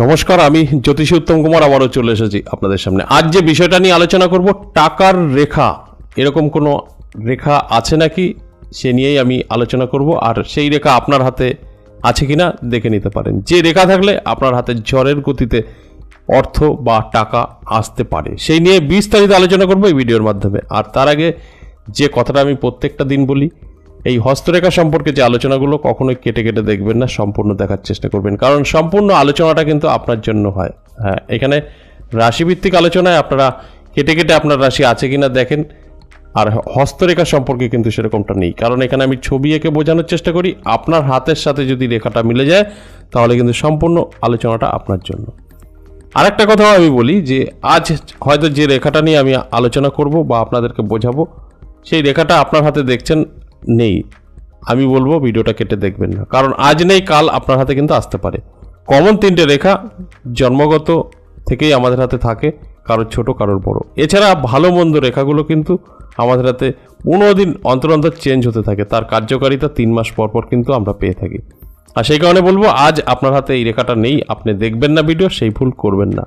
নমস্কার, আমি জ্যোতিষী উত্তম কুমার, আবারও চলে এসেছি আপনাদের সামনে। আজ যে বিষয়টা নিয়ে আলোচনা করব, টাকার রেখা। এরকম কোনো রেখা আছে নাকি? সে নিয়েই আমি আলোচনা করব, আর সেই রেখা আপনার হাতে আছে কিনা দেখে নিতে পারেন। যে রেখা থাকলে আপনার হাতে ঝড়ের গতিতে অর্থ বা টাকা আসতে পারে। সেই নিয়ে বিস্তারিত আলোচনা করব এই ভিডিওর মাধ্যমে। আর তার আগে যে কথাটা আমি প্রত্যেকটা দিন বলি এই হস্তরেখা সম্পর্কে যে আলোচনাগুলো কখনোই কেটে কেটে দেখবেন না, সম্পূর্ণ দেখার চেষ্টা করবেন। কারণ সম্পূর্ণ আলোচনাটা কিন্তু আপনার জন্য হয়। হ্যাঁ এখানে রাশিভিত্তিক আলোচনায় আপনারা কেটে কেটে আপনার রাশি আছে কি না দেখেন। আর হস্তরেখা সম্পর্কে কিন্তু সেরকমটা নেই। কারণ এখানে আমি ছবি এঁকে বোঝানোর চেষ্টা করি। আপনার হাতের সাথে যদি রেখাটা মিলে যায়, তাহলে কিন্তু সম্পূর্ণ আলোচনাটা আপনার জন্য। আরেকটা কথাও আমি বলি যে, আজ হয়তো যে রেখাটা নিয়ে আমি আলোচনা করব বা আপনাদেরকে বোঝাবো, সেই রেখাটা আপনার হাতে দেখছেন নেই। আমি বলব ভিডিওটা কেটে দেখবেন না। কারণ আজ নেই, কাল আপনার হাতে কিন্তু আসতে পারে। কমন তিনটে রেখা জন্মগত থেকেই আমাদের হাতে থাকে, কারোর ছোট, কারোর বড়। এছাড়া ভালো, মন্দ রেখাগুলো কিন্তু আমাদের হাতে পনেরো দিন অন্তর অন্তর চেঞ্জ হতে থাকে। তার কার্যকারিতা তিন মাস পর পর কিন্তু আমরা পেয়ে থাকি। আর সেই কারণে বলব, আজ আপনার হাতে এই রেখাটা নেই, আপনি দেখবেন না ভিডিও, সেই ভুল করবেন না।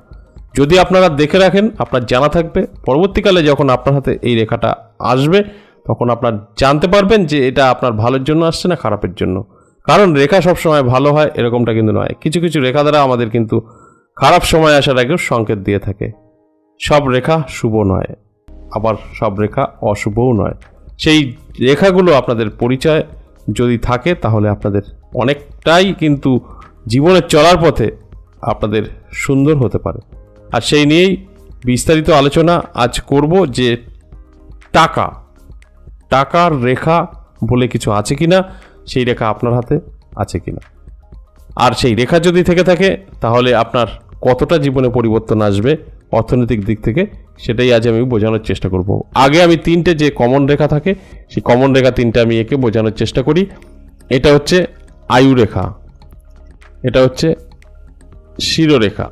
যদি আপনারা দেখে রাখেন, আপনার জানা থাকবে, পরবর্তীকালে যখন আপনার হাতে এই রেখাটা আসবে তখন আপনার জানতে পারবেন যে এটা আপনার ভালোর জন্য আসছে না খারাপের জন্য। কারণ রেখা সবসময় ভালো হয়, এরকমটা কিন্তু নয়। কিছু কিছু রেখা দ্বারা আমাদের কিন্তু খারাপ সময় আসার আগেও সংকেত দিয়ে থাকে। সব রেখা শুভ নয়, আবার সব রেখা অশুভও নয়। সেই রেখাগুলো আপনাদের পরিচয় যদি থাকে, তাহলে আপনাদের অনেকটাই কিন্তু জীবনে চলার পথে আপনাদের সুন্দর হতে পারে। আর সেই নিয়েই বিস্তারিত আলোচনা আজ করব যে টাকা। টাকার রেখা বলে কিছু আছে কিনা, সেই রেখা আপনার হাতে আছে কিনা? আর সেই রেখা যদি থেকে থাকে, তাহলে আপনার কতটা জীবনে পরিবর্তন আসবে অর্থনৈতিক দিক থেকে, সেটাই আজ আমি বোঝানোর চেষ্টা করব। আগে আমি তিনটে যে কমন রেখা থাকে, সেই কমন রেখা তিনটে আমি একে বোঝানোর চেষ্টা করি। এটা হচ্ছে আয়ু রেখা, এটা হচ্ছে শিরোরেখা,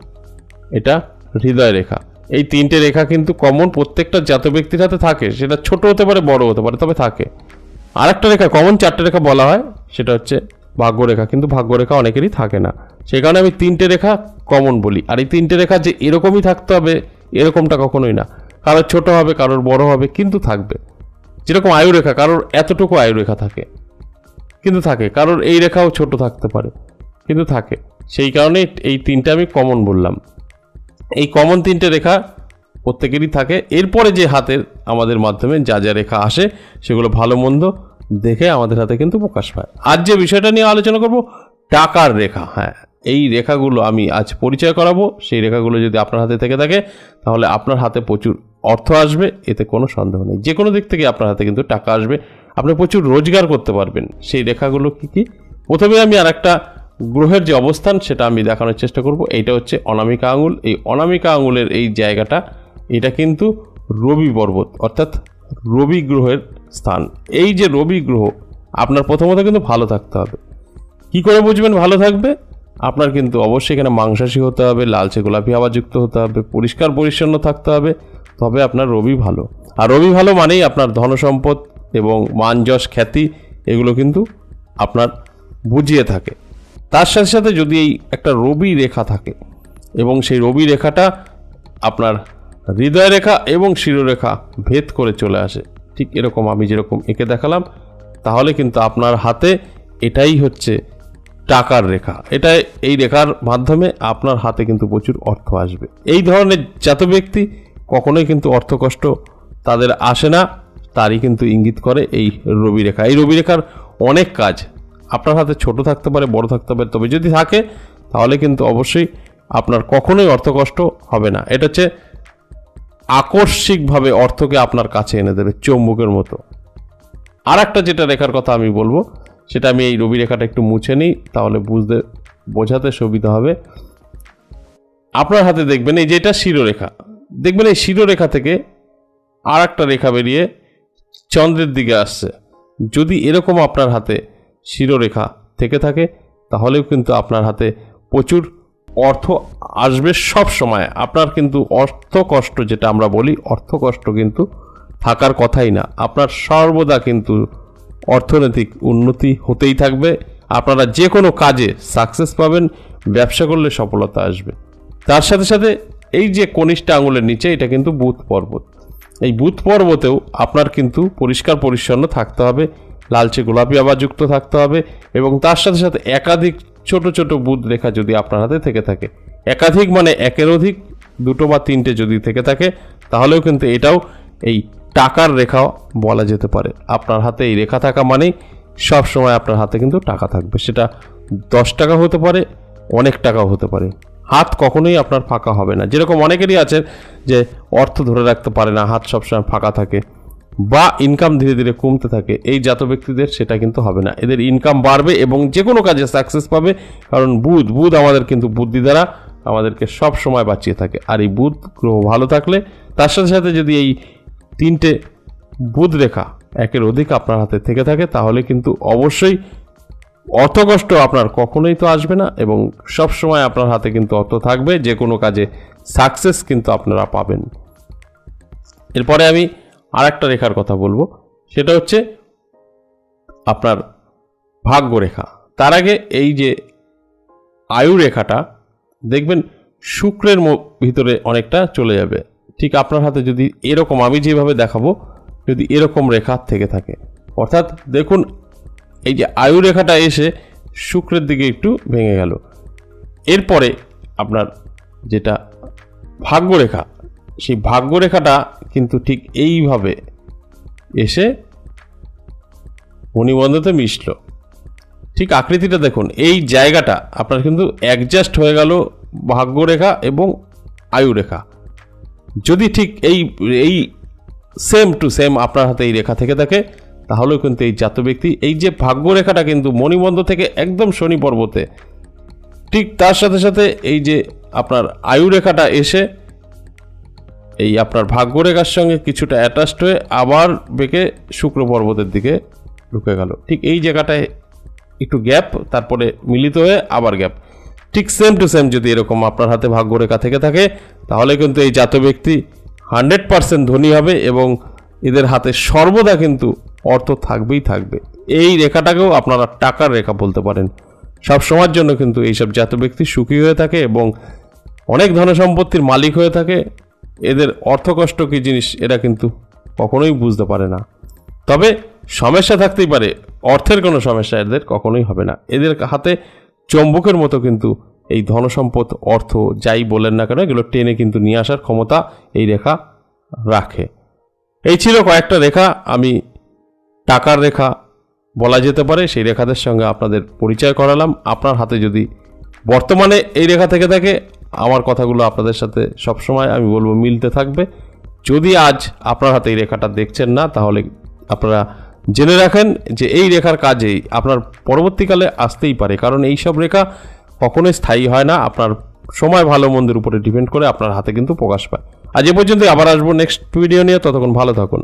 এটা হৃদয় রেখা। এই তিনটে রেখা কিন্তু কমন প্রত্যেকটা জাত ব্যক্তির হাতে থাকে। সেটা ছোট হতে পারে, বড় হতে পারে, তবে থাকে। আর একটা রেখা কমন চারটে রেখা বলা হয়, সেটা হচ্ছে ভাগ্যরেখা কিন্তু ভাগ্যরেখা অনেকেরই থাকে না। সেই কারণে আমি তিনটে রেখা কমন বলি। আর এই তিনটে রেখা যে এরকমই থাকতে হবে, এরকমটা কখনোই না। কারোর ছোট হবে, কারোর বড় হবে, কিন্তু থাকবে। যেরকম আয়ু রেখা, কারোর এতটুকু আয়ু রেখা থাকে, কিন্তু থাকে। কারোর এই রেখাও ছোট থাকতে পারে, কিন্তু থাকে। সেই কারণে এই তিনটে আমি কমন বললাম। এই কমন তিনটে রেখা প্রত্যেকেরই থাকে। এরপরে যে হাতের আমাদের মাধ্যমে যা যা রেখা আসে, সেগুলো ভালো মন্দ দেখে আমাদের হাতে কিন্তু প্রকাশ পায়। আজ যে বিষয়টা নিয়ে আলোচনা করব, টাকার রেখা। হ্যাঁ এই রেখাগুলো আমি আজ পরিচয় করাবো। সেই রেখাগুলো যদি আপনার হাতে থেকে থাকে, তাহলে আপনার হাতে প্রচুর অর্থ আসবে, এতে কোনো সন্দেহ নেই। যে কোনো দিক থেকে আপনার হাতে কিন্তু টাকা আসবে। আপনি প্রচুর রোজগার করতে পারবেন। সেই রেখাগুলো কি কি? প্রথমে আমি আর একটা গ্রহের যে অবস্থান, সেটা আমি দেখানোর চেষ্টা করব। এইটা হচ্ছে অনামিকা আঙুল। এই অনামিকা আঙুলের এই জায়গাটা, এটা কিন্তু রবি পর্বত, অর্থাৎ রবি গ্রহের স্থান। এই যে রবি গ্রহ, আপনার প্রথমত কিন্তু ভালো থাকতে হবে। কি করে বুঝবেন ভালো থাকবে? আপনার কিন্তু অবশ্যই এখানে মাংসাশী হতে হবে, লালচে গোলাপি আবাযুক্ত হতে হবে, পরিষ্কার পরিচ্ছন্ন থাকতে হবে, তবে আপনার রবি ভালো। আর রবি ভালো মানেই আপনার ধনসম্পদ এবং মান যশ খ্যাতি, এগুলো কিন্তু আপনার বুঝিয়ে থাকে। তার সাথে সাথে যদি এই একটা রবি রেখা থাকে, এবং সেই রবি রেখাটা আপনার হৃদয় রেখা এবং শিরোরেখা ভেদ করে চলে আসে, ঠিক এরকম আমি যেরকম এঁকে দেখালাম, তাহলে কিন্তু আপনার হাতে এটাই হচ্ছে টাকার রেখা। এটা এই রেখার মাধ্যমে আপনার হাতে কিন্তু প্রচুর অর্থ আসবে। এই ধরনের জাত ব্যক্তি কখনোই কিন্তু অর্থকষ্ট তাদের আসে না, তারই কিন্তু ইঙ্গিত করে এই রবি রেখা। এই রবি রেখার অনেক কাজ আপনার হাতে ছোট থাকতে পারে, বড় থাকতে পারে, তবে যদি থাকে, তাহলে কিন্তু অবশ্যই আপনার কখনোই অর্থকষ্ট হবে না। এটা হচ্ছে আকস্মিকভাবে অর্থকে আপনার কাছে এনে দেবে চৌম্বকের মতো। আর একটা যেটা রেখার কথা আমি বলব, সেটা আমি এই রবি রেখাটা একটু মুছে নিই, তাহলে বুঝতে, বোঝাতে সুবিধা হবে। আপনার হাতে দেখবেন এই যেটা শিরোরেখা। দেখবেন এই শিরোরেখা থেকে আর একটা রেখা বেরিয়ে চন্দ্রের দিকে আসছে। যদি এরকম আপনার হাতে শিরোরেখা থেকে থাকে, তাহলেও কিন্তু আপনার হাতে প্রচুর অর্থ আসবে সব সময়। আপনার কিন্তু অর্থ কষ্ট যেটা আমরা বলি অর্থ কষ্ট কিন্তু থাকার কথাই না। আপনার সর্বদা কিন্তু অর্থনৈতিক উন্নতি হতেই থাকবে। আপনারা যে কোনো কাজে সাকসেস পাবেন, ব্যবসা করলে সফলতা আসবে। তার সাথে সাথে এই যে কনিষ্ঠ আঙুলের নিচে, এটা কিন্তু বুধ পর্বত। এই বুধ পর্বতেও আপনার কিন্তু পরিষ্কার পরিচ্ছন্ন থাকতে হবে। লালচে গোলাপি আবার যুক্ত থাকতে হবে এবং তার সাথে সাথে একাধিক ছোট ছোট বুধ রেখা যদি আপনার হাতে থেকে থাকে। একাধিক মানে একের অধিক, দুটো বা তিনটে যদি থেকে থাকে, তাহলেও কিন্তু এটাও এই টাকার রেখা বলা যেতে পারে। আপনার হাতে এই রেখা থাকা মানেই সব সময় আপনার হাতে কিন্তু টাকা থাকবে। সেটা দশ টাকা হতে পারে, অনেক টাকাও হতে পারে। হাত কখনোই আপনার ফাঁকা হবে না। যেরকম অনেকেরই আছে যে অর্থ ধরে রাখতে পারে না, হাত সবসময় ফাঁকা থাকে। বা ইনকাম ধীরে ধীরে কমতে থাকে, এই জাত ব্যক্তিদের সেটা কিন্তু হবে না। এদের ইনকাম বাড়বে এবং যে কোনো কাজে সাকসেস পাবে, কারণ বুধ বুধ আমাদের কিন্তু বুদ্ধি দ্বারা আমাদেরকে সব সময় বাঁচিয়ে থাকে। আর এই বুধ গ্রহ ভালো থাকলে, তার সাথে সাথে যদি এই তিনটে বুধ রেখা একের অধিক আপনার হাতে থেকে থাকে, তাহলে কিন্তু অবশ্যই অর্থ কষ্ট আপনার কখনোই তো আসবে না এবং সব সময় আপনার হাতে কিন্তু অর্থ থাকবে যে কোনো কাজে সাকসেস কিন্তু আপনারা পাবেন। এরপরে আমি আর একটা রেখার কথা বলব। সেটা হচ্ছে আপনার ভাগ্য রেখা তার আগে এই যে আয়ু রেখাটা দেখবেন শুক্রের ভিতরে অনেকটা চলে যাবে। ঠিক আপনার হাতে যদি এরকম, আমি যেভাবে দেখাবো, যদি এরকম রেখা থেকে থাকে। অর্থাৎ দেখুন, এই যে আয়ু রেখাটা এসে শুক্রের দিকে একটু ভেঙে গেল। এরপরে আপনার যেটা ভাগ্যরেখা সেই ভাগ্যরেখাটা কিন্তু ঠিক এইভাবে এসে মণিবন্ধতে মিশল। ঠিক আকৃতিটা দেখুন, এই জায়গাটা আপনার কিন্তু অ্যাডজাস্ট হয়ে গেল ভাগ্যরেখা এবং আয়ুরেখা। যদি ঠিক এই এই সেম টু সেম আপনার হাতে এই রেখা থেকে থাকে, তাহলেও কিন্তু এই জাত ব্যক্তি, এই যে ভাগ্যরেখাটা কিন্তু মণিবন্ধ থেকে একদম শনি পর্বতে, ঠিক তার সাথে সাথে এই যে আপনার আয়ু রেখাটা এসে এই আপনার ভাগ্যরেখার সঙ্গে কিছুটা অ্যাটাচড হয়ে আবার বেঁকে শুক্র পর্বতের দিকে ঢুকে গেল। ঠিক এই জায়গাটায় একটু গ্যাপ তারপরে মিলিত হয়ে আবার গ্যাপ ঠিক সেম টু সেম যদি এরকম আপনার হাতে ভাগ্যরেখা থেকে থাকে, তাহলে কিন্তু এই জাত ব্যক্তি হান্ড্রেড পারসেন্ট ধনী হবে এবং এদের হাতে সর্বদা কিন্তু অর্থ থাকবেই থাকবে। এই রেখাটাকেও আপনারা টাকার রেখা বলতে পারেন। সব সময়ের জন্য কিন্তু এইসব জাত ব্যক্তি সুখী হয়ে থাকে এবং অনেক ধন সম্পত্তির মালিক হয়ে থাকে। এদের অর্থকষ্ট কী জিনিস এরা কিন্তু কখনোই বুঝতে পারে না। তবে সমস্যা থাকতেই পারে, অর্থের কোনো সমস্যা এদের কখনোই হবে না। এদের হাতে চম্বকের মতো কিন্তু এই ধনসম্পদ, অর্থ, যাই বলেন না কেন, এগুলো টেনে কিন্তু নিয়ে আসার ক্ষমতা এই রেখা রাখে। এই ছিল কয়েকটা রেখা, আমি টাকার রেখা বলা যেতে পারে, সেই রেখাদের সঙ্গে আপনাদের পরিচয় করালাম। আপনার হাতে যদি বর্তমানে এই রেখা থেকে থাকে আমার কথাগুলো আপনাদের সাথে সবসময় আমি বলব মিলতে থাকবে। যদি আজ আপনার হাতে এই রেখাটা দেখছেন না, তাহলে আপনারা জেনে রাখেন যে এই রেখার কাজেই আপনার পরবর্তীকালে আসতেই পারে, কারণ এই সব রেখা কখনোই স্থায়ী হয় না। আপনার সময় ভালো মন্দের উপরে ডিপেন্ড করে আপনার হাতে কিন্তু প্রকাশ পায়। আজ এ পর্যন্ত আবার আসব নেক্সট ভিডিও নিয়ে। ততক্ষণ ভালো থাকুন।